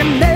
can never